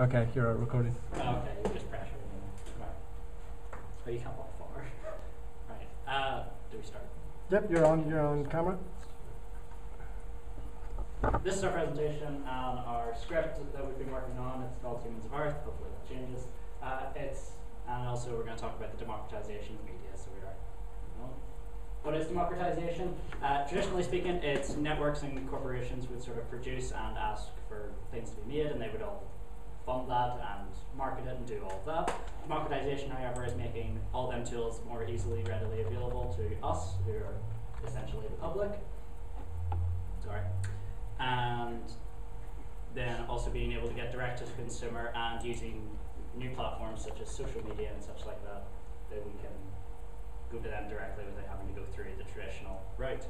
Okay, you're recording. Oh, okay, you just pressure. Right. Oh, you can't walk far. right. Uh, do we start? Yep, you're on. You're on camera. This is our presentation on our script that we've been working on. It's called Humans of Earth. Hopefully that changes. Uh, it's and also we're going to talk about the democratization of media. So we are. What is democratization? Uh, traditionally speaking, it's networks and corporations would sort of produce and ask for things to be made, and they would all fund that and market it and do all that. Democratization, however, is making all them tools more easily, readily available to us, who are essentially the public. Sorry. And then also being able to get direct to the consumer and using new platforms such as social media and such like that, that we can go to them directly without having to go through the traditional route.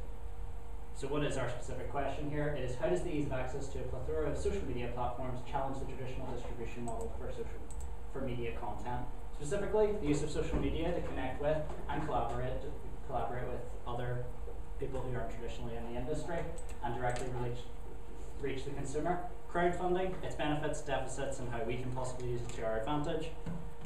So what is our specific question here? It is how does the ease of access to a plethora of social media platforms challenge the traditional distribution model for social for media content? Specifically, the use of social media to connect with and collaborate collaborate with other people who aren't traditionally in the industry and directly reach reach the consumer. Crowdfunding, its benefits, deficits, and how we can possibly use it to our advantage.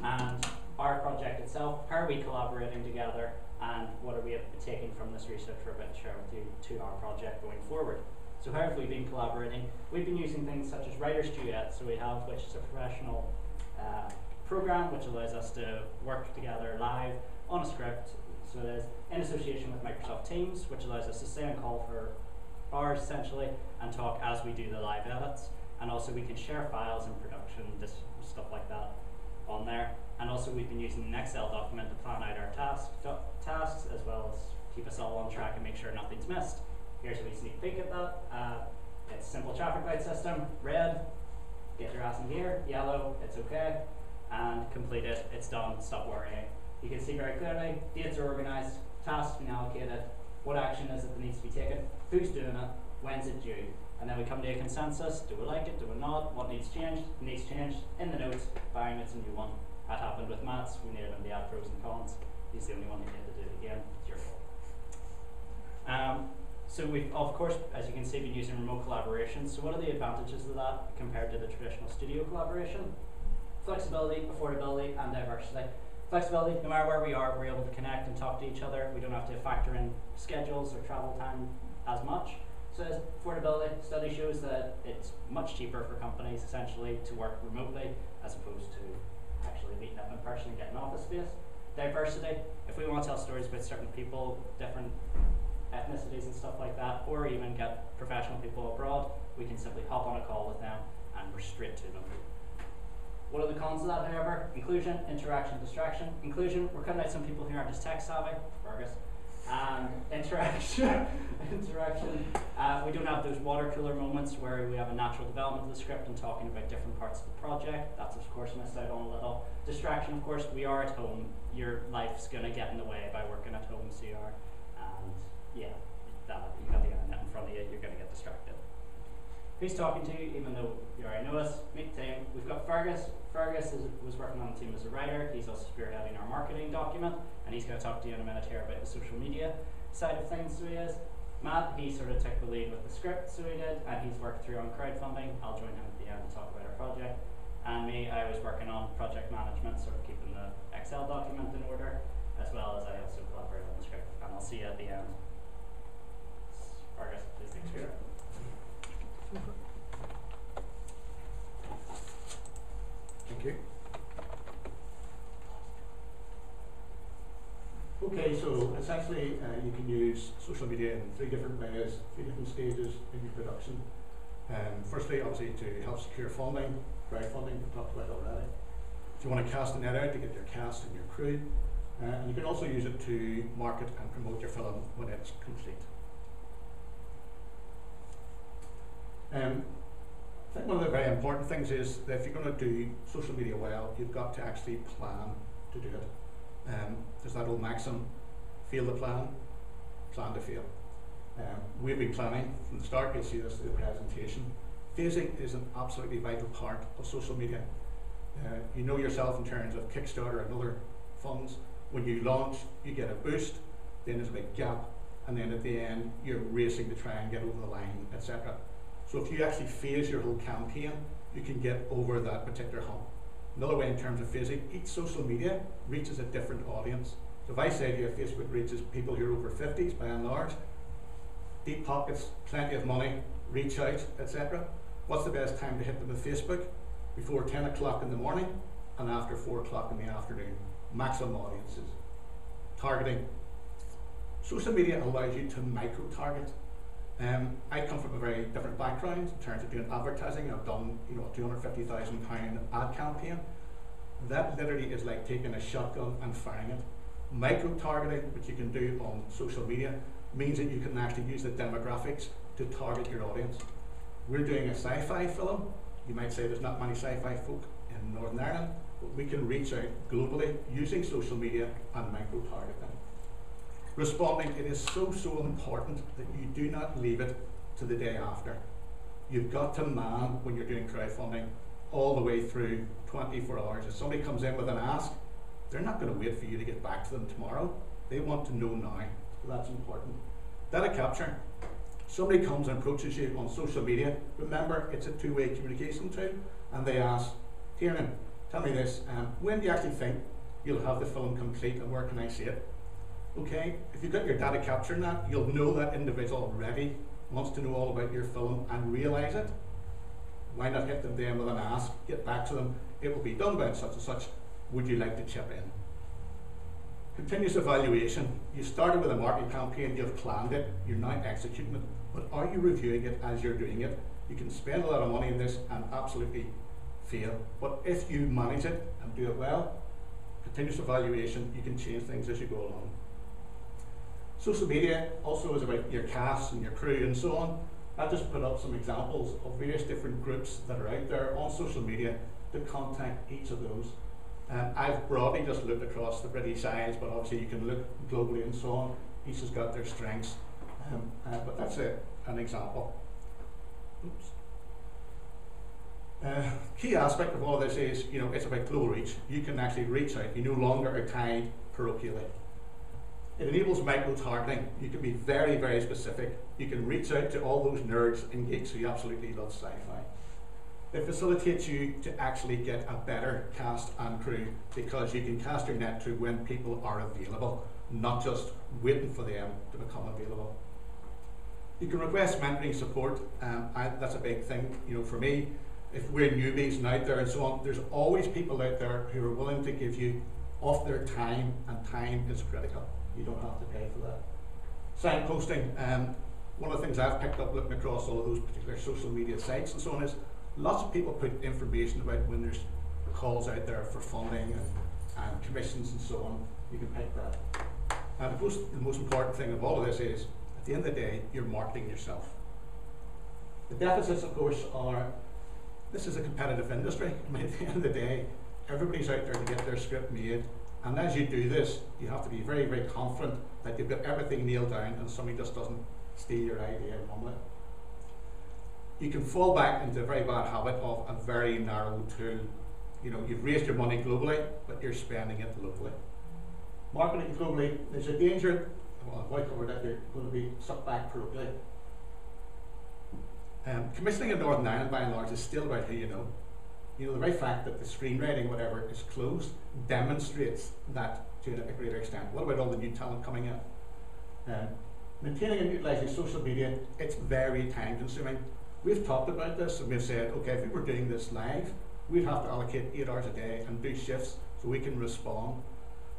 And our project itself, how are we collaborating together and what are we taking from this research we're about to share with you to our project going forward. So how have we been collaborating? We've been using things such as Writer's Duet, so we have, which is a professional uh, program which allows us to work together live on a script. So it is in association with Microsoft Teams, which allows us to stay on call for hours essentially and talk as we do the live edits. And also we can share files in production, just stuff like that on there. And also we've been using an Excel document to plan out our task, tasks as well as keep us all on track and make sure nothing's missed. Here's a wee sneak peek at that. Uh, it's simple traffic light system, red, get your ass in here, yellow, it's okay, and complete it, it's done, stop worrying. You can see very clearly, dates are organised, tasks being allocated, what action is it that needs to be taken, who's doing it, when's it due, and then we come to a consensus, do we like it, do we not, what needs changed, needs changed, in the notes, bang, it's a new one. That happened with Matt's, we needed him add pros and cons, he's the only one who needed to do it again, it's your fault. Um, so we've, of course, as you can see, been using remote collaboration. So what are the advantages of that compared to the traditional studio collaboration? Flexibility, affordability, and diversity. Flexibility, no matter where we are, we're able to connect and talk to each other. We don't have to factor in schedules or travel time as much. So as affordability, study shows that it's much cheaper for companies essentially to work remotely as opposed to meeting up in person and getting office space. Diversity, if we want to tell stories about certain people, different ethnicities and stuff like that, or even get professional people abroad, we can simply hop on a call with them and we're straight to them. What are the cons of that, however? Inclusion, interaction, distraction. Inclusion, we're cutting out some people who aren't just tech savvy, Fergus. And interaction, interaction. Uh, we don't have those water cooler moments where we have a natural development of the script and talking about different parts of the project. That's of course missed out on a little. Distraction, of course, we are at home. Your life's gonna get in the way by working at home, are. And yeah, that you got the internet in front of you, you're gonna get distracted. Who's talking to you, even though you already know us? Meet the team. We've got Fergus. Fergus is, was working on the team as a writer. He's also spearheading our marketing document, and he's to talk to you in a minute here about the social media side of things. So he is. Matt, he sort of took the lead with the script, so he did, and he's worked through on crowdfunding. I'll join him at the end to talk about our project. And me, I was working on project management, sort of keeping the Excel document in order, as well as I also collaborated on the script. And I'll see you at the end. Fergus, please take. Thank you. Okay, so essentially uh, you can use social media in three different ways, three different stages in your production. Um, firstly, obviously to help secure funding, crowdfunding, we've talked about already. If you want to cast a net out to get your cast and your crew, uh, and you can also use it to market and promote your film when it's complete. Um, I think one of the very important things is that if you're going to do social media well, you've got to actually plan to do it. Um, there's that old maxim, fail the plan, plan to fail. Um, we've been planning from the start, you'll see this in the presentation. Phasing is an absolutely vital part of social media. Uh, you know yourself in terms of Kickstarter and other funds. When you launch, you get a boost, then there's a big gap, and then at the end, you're racing to try and get over the line, etc. So if you actually phase your whole campaign, you can get over that particular hump. Another way in terms of phasing, each social media reaches a different audience. So if I say to you Facebook reaches people who are over 50s by and large, deep pockets, plenty of money, reach out, etc. What's the best time to hit them with Facebook? Before 10 o'clock in the morning and after 4 o'clock in the afternoon. Maximum audiences. Targeting. Social media allows you to micro target. Um, I come from a very different background in terms of doing advertising. I've done, you know, a two hundred fifty thousand pound ad campaign. That literally is like taking a shotgun and firing it. Micro targeting, which you can do on social media, means that you can actually use the demographics to target your audience. We're doing a sci-fi film. You might say there's not many sci-fi folk in Northern Ireland, but we can reach out globally using social media and micro target them. Responding, it is so, so important that you do not leave it to the day after. You've got to man when you're doing crowdfunding all the way through 24 hours. If somebody comes in with an ask, they're not going to wait for you to get back to them tomorrow. They want to know now. So that's important. Data capture. Somebody comes and approaches you on social media. Remember, it's a two-way communication tool, and they ask, Tiernan, tell me this, um, when do you actually think you'll have the film complete and where can I see it? Okay, if you've got your data capture in that, you'll know that individual already wants to know all about your film and realise it. Why not hit them then with an ask, get back to them, it will be done by such and such, would you like to chip in? Continuous evaluation. You started with a marketing campaign, you've planned it, you're now executing it, but are you reviewing it as you're doing it? You can spend a lot of money in this and absolutely fail. But if you manage it and do it well, continuous evaluation, you can change things as you go along. Social media also is about your cast and your crew and so on. I just put up some examples of various different groups that are out there on social media to contact each of those. Um, I've broadly just looked across the British Isles, but obviously you can look globally and so on. Each has got their strengths, um, uh, but that's a, an example. Oops. Uh, key aspect of all this is, you know, it's about global reach. You can actually reach out. You no longer are tied parochially. It enables micro targeting. You can be very, very specific. You can reach out to all those nerds and geeks who absolutely love sci-fi. It facilitates you to actually get a better cast and crew because you can cast your net to when people are available, not just waiting for them to become available. You can request mentoring support. Um, I, that's a big thing, you know, for me. If we're newbies and out there and so on, there's always people out there who are willing to give you off their time, and time is critical. You don't have to pay for that. Signposting. Um, one of the things I've picked up looking across all of those particular social media sites and so on is lots of people put information about when there's calls out there for funding and, and commissions and so on. You can pick that. And the most, the most important thing of all of this is, at the end of the day, you're marketing yourself. The deficits, of course, are this is a competitive industry. I mean, at the end of the day, everybody's out there to get their script made. And as you do this, you have to be very, very confident that you've got everything nailed down and somebody just doesn't steal your idea and it you can fall back into a very bad habit of a very narrow tool. You know, you've raised your money globally, but you're spending it locally. Marketing globally, there's a danger, well, I've covered that you're going to be sucked back locally. Um, commissioning in Northern Ireland, by and large, is still about who you know. You know, the very fact that the screenwriting, whatever, is closed demonstrates that to a greater extent. What about all the new talent coming in? Um, maintaining and utilising social media, it's very time consuming. We've talked about this and we've said, okay, if we were doing this live, we'd have to allocate eight hours a day and do shifts so we can respond.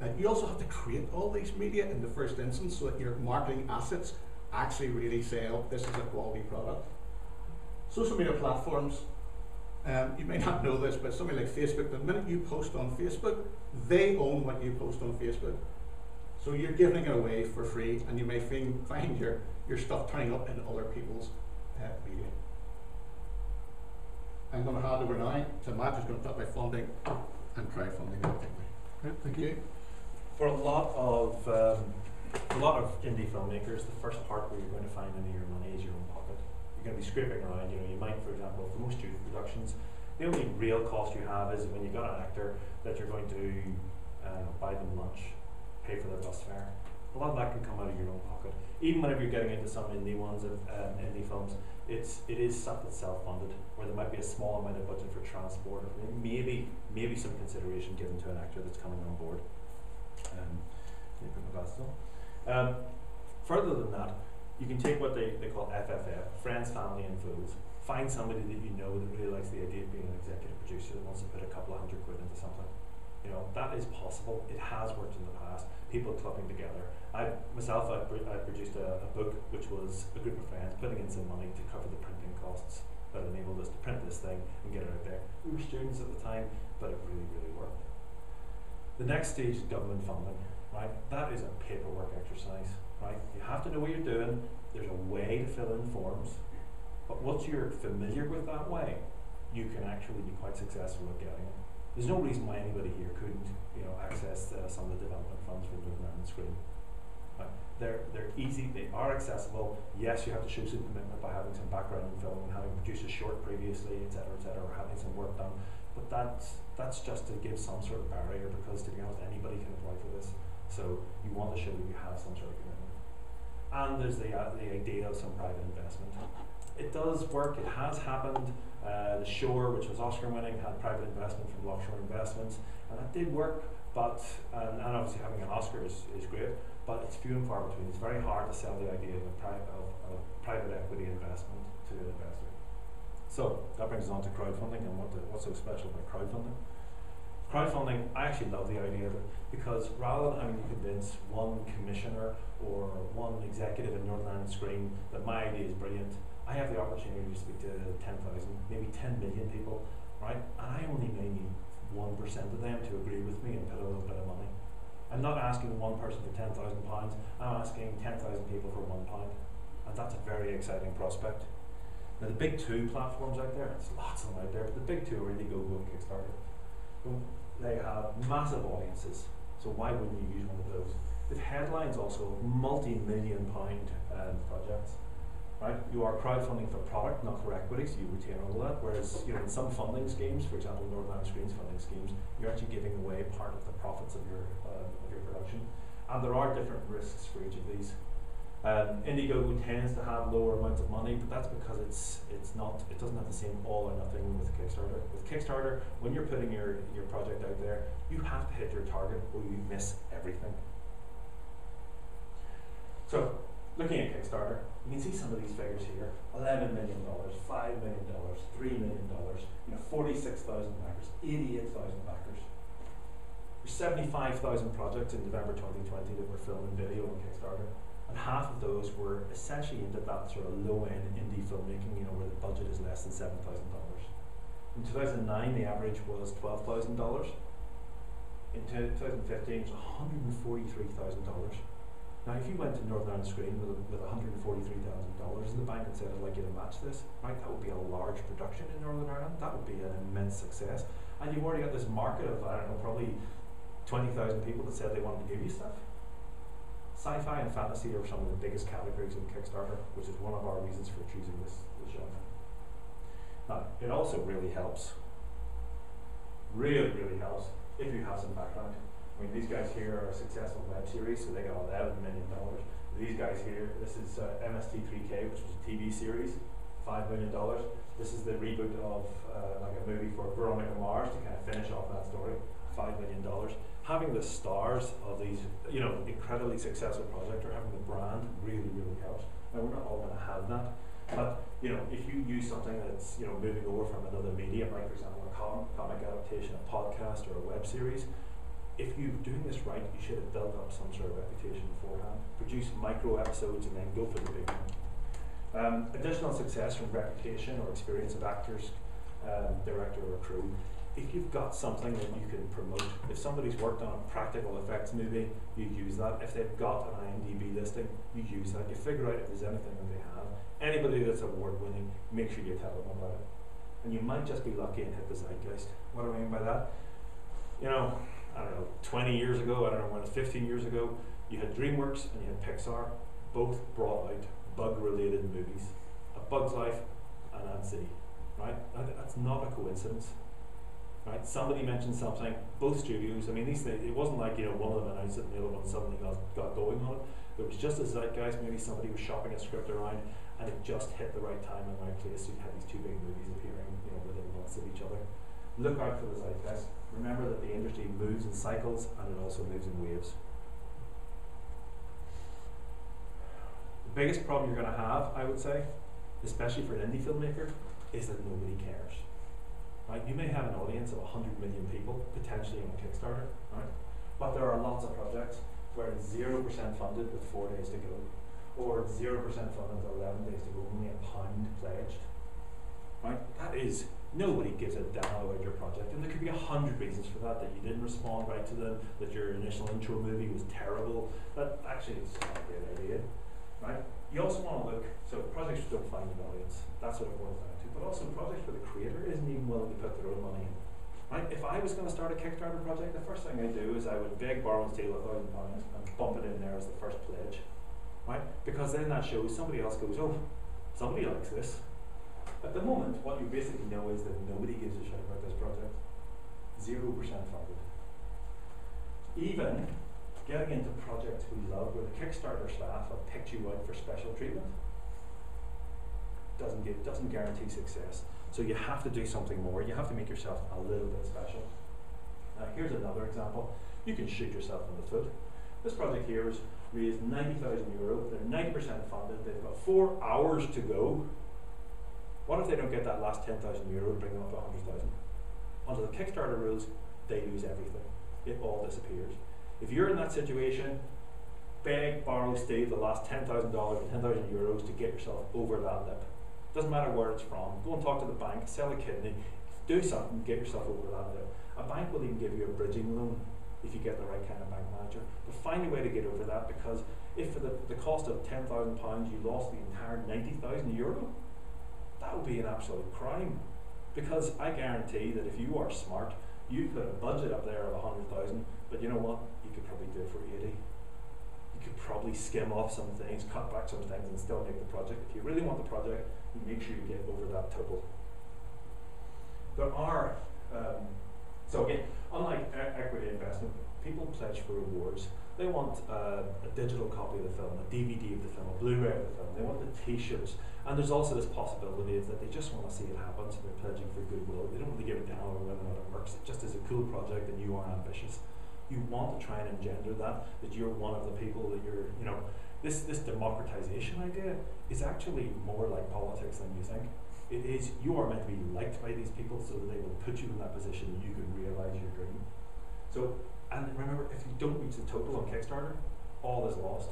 Uh, you also have to create all these media in the first instance so that your marketing assets actually really oh, this is a quality product. Social media platforms, um, you may not know this, but something like Facebook, the minute you post on Facebook, they own what you post on Facebook. So you're giving it away for free, and you may find, find your, your stuff turning up in other people's uh, media. I'm going to hand over now to Matt, who's going to talk about funding and crowdfunding. Great, thank you. For a lot of um, a lot of indie filmmakers, the first part where you're going to find any of your money is your own pocket. You're going to be scraping around. You know, you might, for example, for most student productions, the only real cost you have is when you've got an actor that you're going to uh, buy them lunch, pay for their bus fare. A lot of that can come out of your own pocket. Even whenever you're getting into some indie ones, of, um, indie films, it's it is that's self-funded, where there might be a small amount of budget for transport, maybe maybe some consideration given to an actor that's coming on board. Um. Um, further than that, you can take what they, they call FFF, friends, family, and fools. Find somebody that you know that really likes the idea of being an executive producer that wants to put a couple of hundred quid into something. You know, that is possible. It has worked in the past. People clubbing together. I myself, I, pr- I produced a, a book which was a group of friends putting in some money to cover the printing costs that enabled us to print this thing and get it out there. We were students at the time, but it really, really worked. The next stage is government funding, right? That is a paperwork exercise, right? You have to know what you're doing. There's a way to fill in forms, but once you're familiar with that way, you can actually be quite successful at getting it. There's no reason why anybody here couldn't, you know, access some of the development funds from Northern Ireland Screen. Right? They're they're easy. They are accessible. Yes, you have to show some commitment by having some background in film and having produced a short previously, etc., etc., or having some work done. But that's that's just to give some sort of barrier because, to be honest, anybody can apply for this. So you want to show that you have some sort of commitment. And there's the uh, the idea of some private investment. It does work. It has happened. Uh, the Shore, which was Oscar winning, had private investment from Lockshore Investments, and that did work. But um, and obviously having an Oscar is, is great, but it's few and far between. It's very hard to sell the idea of, a pri- of private equity investment to an investor. So that brings us on to crowdfunding and what the, what's so special about crowdfunding. Crowdfunding, I actually love the idea of it because rather than having to convince one commissioner or one executive in Northern Ireland Screen that my idea is brilliant, I have the opportunity to speak to 10,000, maybe 10 million people, right? And I only may need 1% of them to agree with me and put a little bit of money. I'm not asking one person for £10,000, I'm asking 10,000 people for one pound. And that's a very exciting prospect. Now, the big two platforms out there, there's lots of them out there, but the big two are Indiegogo and Kickstarter. They have massive audiences, so why wouldn't you use one of those? With headlines also, multi-million pound um, projects, right? You are crowdfunding for product, not for equity, so you retain all of that. Whereas, you know, in some funding schemes, for example, Northern Ireland Screens funding schemes, you're actually giving away part of the profits of your uh, of your production. And there are different risks for each of these. Um, Indiegogo tends to have lower amounts of money, but that's because it's it's not it doesn't have the same all or nothing with Kickstarter. With Kickstarter, when you're putting your, your project out there, you have to hit your target or you miss everything. So, looking at Kickstarter, you can see some of these figures here: eleven million dollars, five million dollars, three million dollars, you know, forty-six thousand backers, eighty-eight thousand backers. There's seventy-five thousand projects in November 2020 that were filmed in video on Kickstarter half of those were essentially into that sort of low end indie filmmaking, you know, where the budget is less than seven thousand dollars. In two thousand nine the average was twelve thousand dollars. In two thousand fifteen it was hundred and forty three thousand dollars. Now if you went to Northern Ireland Screen with with hundred and forty three thousand dollars in the bank and said I'd like you to match this, right, that would be a large production in Northern Ireland, that would be an immense success. And you've already got this market of I don't know, probably twenty thousand people that said they wanted to give you stuff sci-fi and fantasy are some of the biggest categories in Kickstarter, which is one of our reasons for choosing this, this genre. Now, it also really helps, really, really helps if you have some background. I mean, these guys here are a successful web series, so they got $11 million. These guys here, this is uh, MST3K, which was a TV series, $5 million. This is the reboot of uh, like a movie for Veronica Mars to kind of finish off that story, $5 million having the stars of these, you know, incredibly successful project or having the brand really, really helps. Now we're not all going to have that, but you know, if you use something that's you know moving over from another medium, like for example a com- comic adaptation, a podcast, or a web series, if you're doing this right, you should have built up some sort of reputation beforehand. Produce micro episodes and then go for the big one. Um, additional success from reputation or experience of actors, um, director, or crew if you've got something that you can promote, if somebody's worked on a practical effects movie, you use that. If they've got an IMDb listing, you use that. You figure out if there's anything that they have. Anybody that's award winning, make sure you tell them about it. And you might just be lucky and hit the zeitgeist. What do I mean by that? You know, I don't know, 20 years ago, I don't know when, 15 years ago, you had DreamWorks and you had Pixar, both brought out bug related movies. A Bug's Life and Ant City, right? That, that's not a coincidence right? Somebody mentioned something, both studios, I mean, these things, it wasn't like, you know, one of them announced it and the other one suddenly got, got going on it. It was just as zeitgeist, maybe somebody was shopping a script around and it just hit the right time and right place. So you had these two big movies appearing, you know, within months of each other. Look out for the zeitgeist. Remember that the industry moves in cycles and it also moves in waves. The biggest problem you're going to have, I would say, especially for an indie filmmaker, is that nobody cares. Right? You may have an audience of 100 million people potentially on Kickstarter, right? But there are lots of projects where it's 0% funded with four days to go, or 0% funded with 11 days to go, only a pound pledged. Right? That is, nobody gives a damn about your project, and there could be a hundred reasons for that, that you didn't respond right to them, that your initial intro movie was terrible, that actually is not a great idea. Right? You also want to look, so projects don't find an audience, that's what it boils down but also projects where the creator isn't even willing to put their own money in. Right? If I was going to start a Kickstarter project, the first thing I'd do is I would beg, borrow, and steal a thousand pounds and bump it in there as the first pledge. Right? Because then that shows somebody else goes, oh, somebody likes this. At the moment, what you basically know is that nobody gives a shit about this project. Zero percent funded. Even getting into projects we love where the Kickstarter staff have picked you out for special treatment doesn't give doesn't guarantee success. So you have to do something more. You have to make yourself a little bit special. Now here's another example. You can shoot yourself in the foot. This project here has raised ninety thousand euro. They're ninety percent funded. They've got four hours to go. What if they don't get that last ten thousand euro to bring them up to a hundred thousand? Under the Kickstarter rules, they lose everything. It all disappears. If you're in that situation, beg, borrow, steal the last ten thousand dollars or ten thousand euros to get yourself over that lip. Doesn't matter where it's from. Go and talk to the bank, sell a kidney, do something, get yourself over that. A bank will even give you a bridging loan if you get the right kind of bank manager. But find a way to get over that because if for the, the cost of £10,000 you lost the entire 90,000 euro, that would be an absolute crime. Because I guarantee that if you are smart, you put a budget up there of 100,000, but you know what? You could probably do it for 80 probably skim off some things, cut back some things, and still make the project. If you really want the project, make sure you get over that total. There are, um, so again, unlike e- equity investment, people pledge for rewards. They want uh, a digital copy of the film, a DVD of the film, a Blu-ray of the film. They want the T-shirts, and there's also this possibility that they just want to see it happen, so they're pledging for goodwill. They don't really give a damn whether or not it works. It just is a cool project, and you are ambitious. You want to try and engender that that you're one of the people that you're, you know, this this democratization idea is actually more like politics than you think. It is you are meant to be liked by these people so that they will put you in that position and you can realize your dream. So and remember, if you don't reach the total on Kickstarter, all is lost.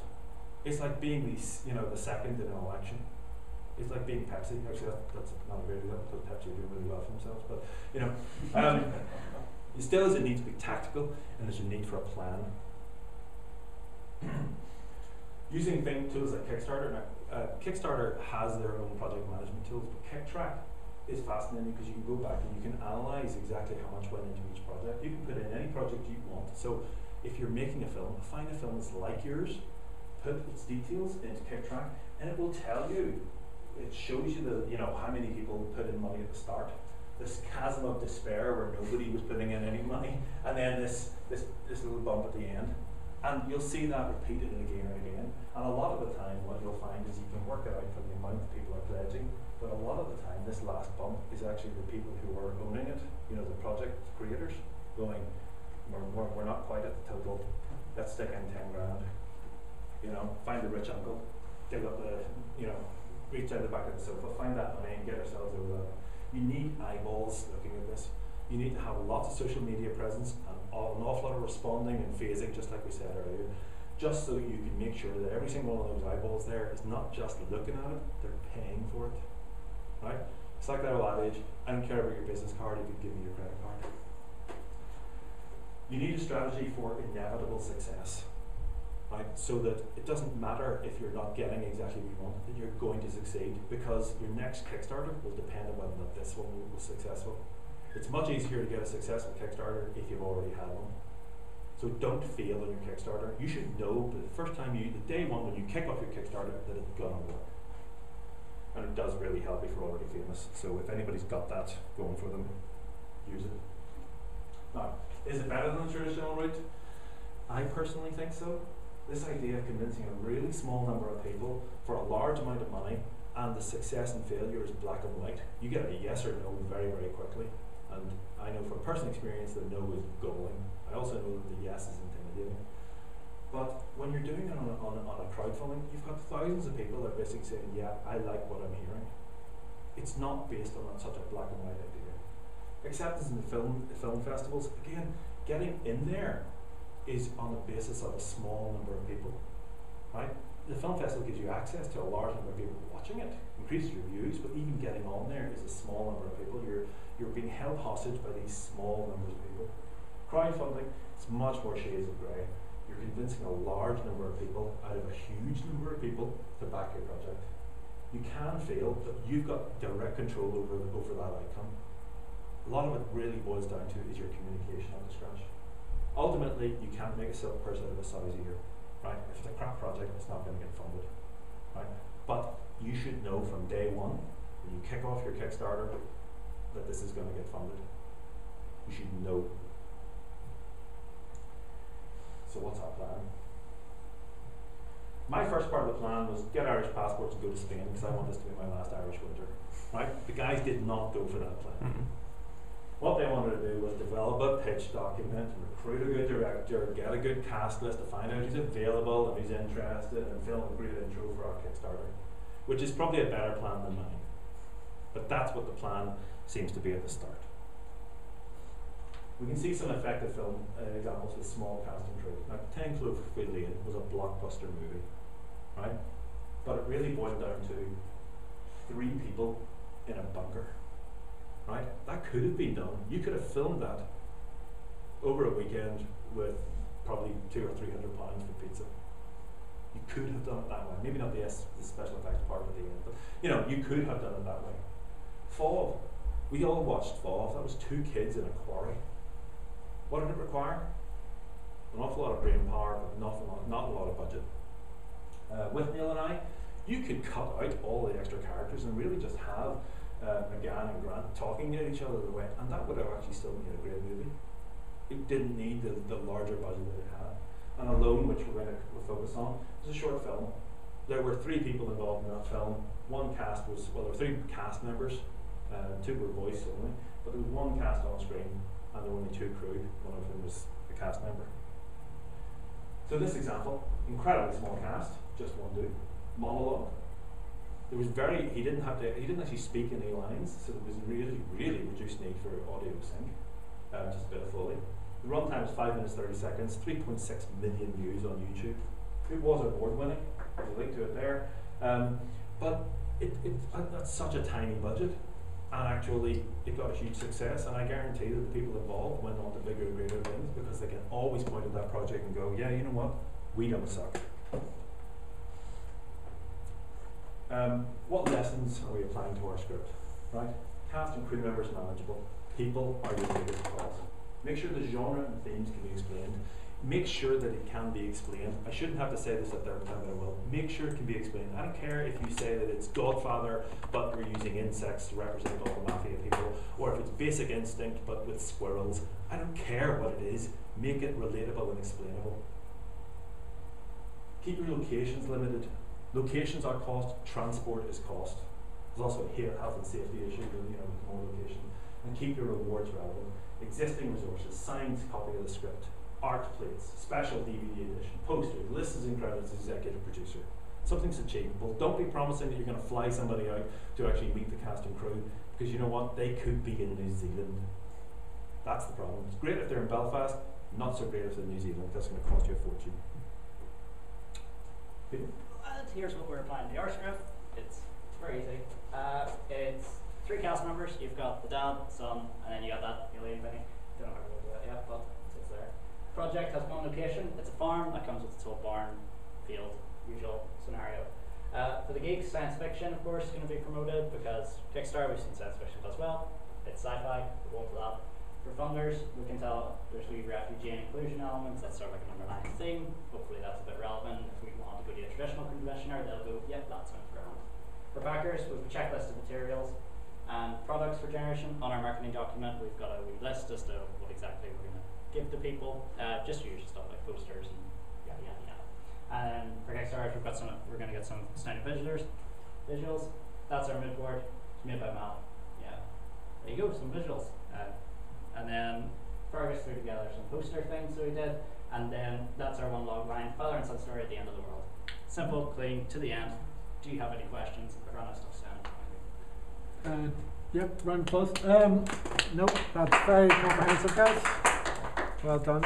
It's like being the you know the second in an election. It's like being Pepsi. Actually, that, that's not a great example because Pepsi are doing really well for themselves. But you know, um, it still is a need to be tactical, and there's a need for a plan. Using thing tools like Kickstarter. Now, uh, Kickstarter has their own project management tools, but Kicktraq is fascinating because you can go back and you can analyze exactly how much went into each project. You can put in any project you want. So if you're making a film, find a film that's like yours, put its details into Kicktraq, and it will tell you. It shows you the you know how many people put in money at the start, this chasm of despair where nobody was putting in any money, and then this this this little bump at the end. And you'll see that repeated again and again. And a lot of the time, what you'll find is you can work it out from the amount that people are pledging. But a lot of the time, this last bump is actually the people who are owning it, you know, the project creators, going, we're, we're, not quite at the total, let's stick in 10 grand. You know, find the rich uncle, dig up the, you know, reach out the back of the sofa, find that money and get ourselves over that. You need eyeballs looking at this. You need to have lots of social media presence and an awful lot of responding and phasing, just like we said earlier, just so you can make sure that every single one of those eyeballs there is not just looking at it, they're paying for it. Right? It's like that old adage, I don't care about your business card you give me your credit card. You need a strategy for inevitable success. Right? So that it doesn't matter if you're not getting exactly what you want, that you're going to succeed because your next Kickstarter will depend on whether this one was successful. It's much easier to get a successful Kickstarter if you've already had one. So don't fail on your Kickstarter. You should know the first time you, the day one when you kick off your Kickstarter, that it's gonna work. And it does really help if you're already famous. So if anybody's got that going for them, use it. Is it better than the traditional route? I personally think so. This idea of convincing a really small number of people for a large amount of money and the success and failure is black and white. You get a yes or no very, very quickly. And I know from personal experience that no is galling. I also know that the yes is intimidating. But when you're doing it on a, on a, on a crowdfunding, you've got thousands of people that are basically saying, yeah, I like what I'm hearing. It's not based on such a black and white idea. Acceptance in the film, the film festivals, again, getting in there is on the basis of a small number of people, right? The film festival gives you access to a large number of people watching it, increases your views, but even getting on there is a small number of people. You're, you're being held hostage by these small numbers of people. Crowdfunding, it's much more shades of grey. You're convincing a large number of people out of a huge number of people to back your project. You can fail, but you've got direct control over, over that outcome. A lot of it really boils down to is your communication on the scratch. Ultimately, you can't make a silk purse out of a sow's ear, right? If it's a crap project, it's not going to get funded, right? But you should know from day one, when you kick off your Kickstarter, that this is going to get funded. You should know. So what's our plan? My first part of the plan was get Irish passports and go to Spain because I want this to be my last Irish winter. Right? The guys did not go for that plan. Mm-hmm. What they wanted to do was develop a pitch document, recruit a good director, get a good cast list to find out who's available and who's interested, and film a great intro for our Kickstarter, which is probably a better plan than mine. But that's what the plan seems to be at the start. We can see some effective film uh, examples with small cast and crew. Now, Ten Cloverfield Lane was a blockbuster movie, right? But it really boiled down to three people in a bunker right? That could have been done. You could have filmed that over a weekend with probably two or three hundred pounds for pizza. You could have done it that way. Maybe not the, the special effects part at the end, but you know, you could have done it that way. Fall. We all watched Fall. That was two kids in a quarry. What did it require? An awful lot of brain power, but not a lot, not a lot of budget. Uh, Withnail and I, you could cut out all the extra characters and really just have uh, McGann and Grant talking to each other the way, and that would have actually still made a great movie. It didn't need the, the larger budget that it had. And Alone, which we're going to we'll focus on, is a short film. There were three people involved in that film. One cast was, well, there were three cast members, uh, two were voice only, but there was one cast on screen, and there were only two crew, one of whom was a cast member. So this example, incredibly small cast, just one dude, monologue, there was very he didn't have to he didn't actually speak any lines, so there was really really reduced need for audio sync, um, just a bit of foley. The runtime was five minutes thirty seconds, three point six million views on YouTube. It was award winning. There's a link to it there, um, but it, it that's such a tiny budget, and actually it got a huge success. And I guarantee that the people involved went on to bigger and greater things because they can always point at that project and go, yeah, you know what, we don't suck. Um, what lessons are we applying to our script? Right? Cast and crew members manageable. People are your biggest cost. Make sure the genre and themes can be explained. Make sure that it can be explained. I shouldn't have to say this at third time, but I will. Make sure it can be explained. I don't care if you say that it's Godfather, but we're using insects to represent all the mafia people, or if it's Basic Instinct, but with squirrels. I don't care what it is. Make it relatable and explainable. Keep your locations limited. Locations are cost, transport is cost. There's also a health and safety issue you know, with more location. And keep your rewards relevant. Existing resources, signed copy of the script, art plates, special DVD edition, posters, lists and credits, executive producer. Something's achievable. Don't be promising that you're going to fly somebody out to actually meet the cast and crew, because you know what? They could be in New Zealand. That's the problem. It's great if they're in Belfast, not so great if they're in New Zealand. That's going to cost you a fortune. Peter? Here's what we're applying to R script. It's very easy. Uh, it's three cast members. You've got the dad, son, and then you got that alien thing. Don't know how to do that yet, but it's there. Project has one location. It's a farm that comes with its whole barn, field, usual scenario. Uh, for the geeks, science fiction, of course, is going to be promoted because Kickstarter, we've seen science fiction does well. It's sci-fi, we're going for that. For funders, we can tell there's wee refugee and inclusion elements. That's sort of like an underlying theme. Hopefully, that's a bit relevant. Go to a traditional conventioner, they'll go, yep, that sounds grand. For backers, we have a checklist of materials and products for generation. On our marketing document, we've got a wee list as to what exactly we're going to give to people, uh, just usual stuff like posters and yada yada yada. And for Kickstarter, we've got some. We're going to get some standard visuals. Visuals. That's our mood board. It's made by Mal. Yeah. There you go. Some visuals. Uh, and then Fergus threw together some poster things that we did. And then that's our one log line. Father and son story at the end of the world. Simple, clean, to the end. Do you have any questions? I ran out of sound. Uh, yep, run close. Um, no, that's very comprehensive, guys. Well done.